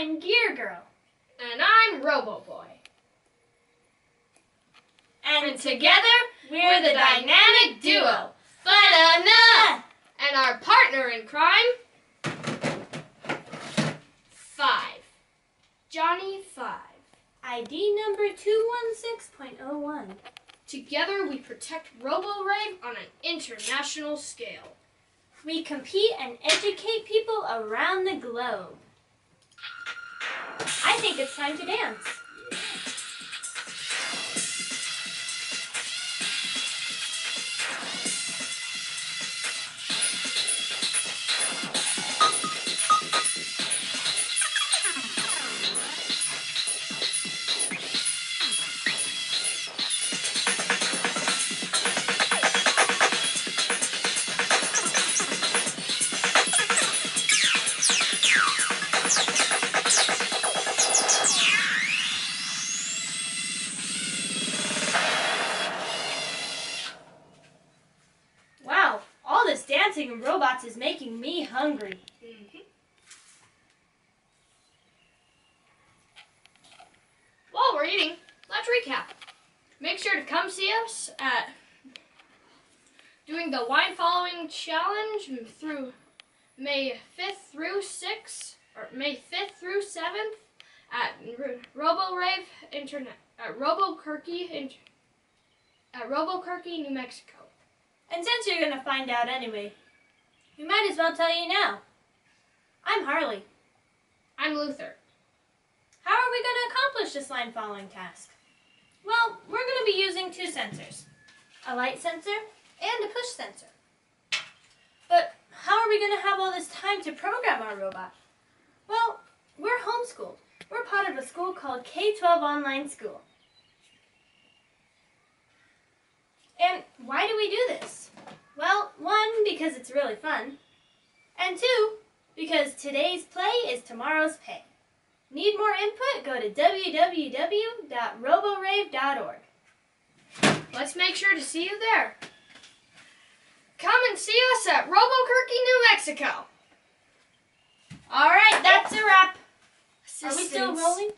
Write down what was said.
I'm Gear Girl. And I'm Robo Boy. And, And together, we're, we're the dynamic duo, Banana! And our partner in crime, Five. Johnny Five. ID number 216.01. Together, we protect RoboRAVE on an international scale. We compete and educate people around the globe. I think it's time to dance. Dancing and robots is making me hungry. Mm-hmm. While we're eating, let's recap. Make sure to come see us at doing the line following challenge through May 5th through 6th, or May 5th through 7th at R- RoboRAVE Internet at Robo Kirky in, at Robo Kirky, New Mexico. And since you're going to find out anyway, we might as well tell you now. I'm Harley. I'm Luther. How are we going to accomplish this line following task? Well, we're going to be using two sensors a light sensor and a push sensor. But how are we going to have all this time to program our robot? Well, we're homeschooled. We're part of a school called K 12 Online School. And why do we do this? Because it's really fun. And two, because today's play is tomorrow's pay. Need more input? Go to www.roborave.org. Let's make sure to see you there. Come and see us at Robo-Kirky, New Mexico. All right, that's a wrap. Are we still rolling?